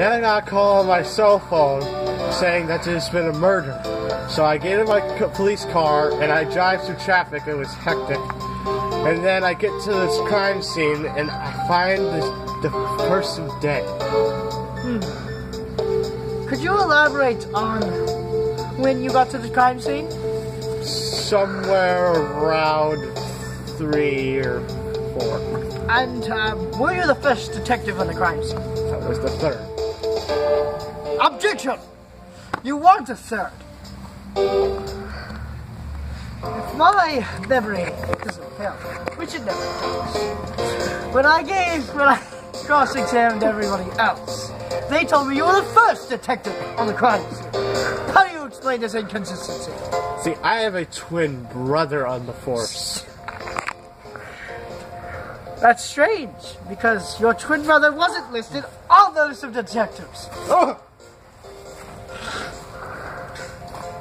Then I got a call on my cell phone saying that there's been a murder. So I get in my police car and I drive through traffic. It was hectic. And then I get to this crime scene and I find this, the person dead. Hmm. Could you elaborate on when you got to the crime scene? Somewhere around three or four. And um, were you the first detective on the crime scene? That was the third. Objection! You want a third. If my memory doesn't fail, which it never does, when I gave, when I cross-examined everybody else, they told me you were the first detective on the crime scene. How do you explain this inconsistency? See, I have a twin brother on the force. That's strange, because your twin brother wasn't listed on the list of detectives. Oh!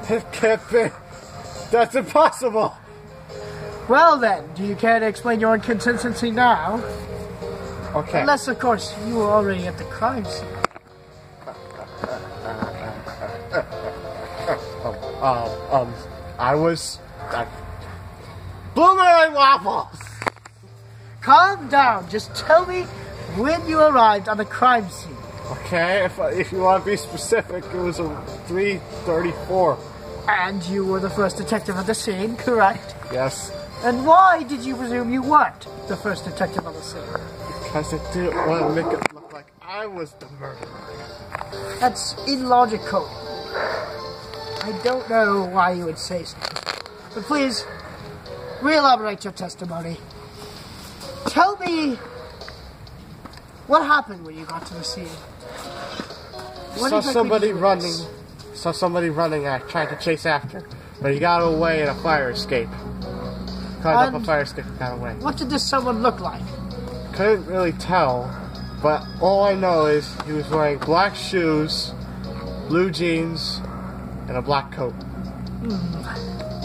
It can't be. That's impossible. Well then, do you care to explain your inconsistency now? Okay. Unless, of course, you were already at the crime scene. Um, um, I was. I, Blueberry waffles! Calm down. Just tell me when you arrived on the crime scene. Okay, if, if you want to be specific, it was a 334. And you were the first detective at the scene, correct? Yes. And why did you presume you weren't the first detective on the scene? Because I didn't want to make it look like I was the murderer. That's illogical. I don't know why you would say so. But please, re-elaborate your testimony. Tell me what happened when you got to the scene. What saw somebody running. Saw somebody running. Uh, I tried to chase after, but he got away in a fire escape. Climbed up a fire escape and got away. What did this someone look like? Couldn't really tell, but all I know is he was wearing black shoes, blue jeans, and a black coat. Hmm.